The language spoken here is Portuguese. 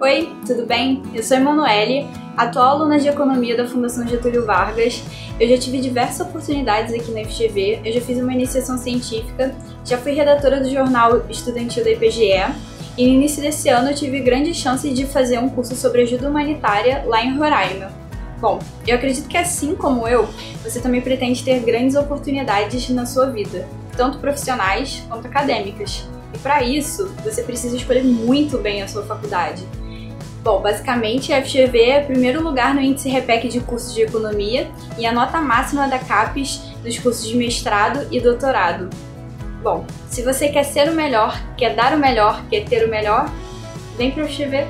Oi, tudo bem? Eu sou Emanuele, atual aluna de Economia da Fundação Getúlio Vargas. Eu já tive diversas oportunidades aqui na FGV, eu já fiz uma iniciação científica, já fui redatora do jornal estudantil da IPGE e no início desse ano eu tive grande chance de fazer um curso sobre ajuda humanitária lá em Roraima. Bom, eu acredito que assim como eu, você também pretende ter grandes oportunidades na sua vida, tanto profissionais quanto acadêmicas. E para isso, você precisa escolher muito bem a sua faculdade. Bom, basicamente a FGV é o primeiro lugar no índice REPEC de cursos de economia e a nota máxima da CAPES nos cursos de mestrado e doutorado. Bom, se você quer ser o melhor, quer dar o melhor, quer ter o melhor, vem para a FGV.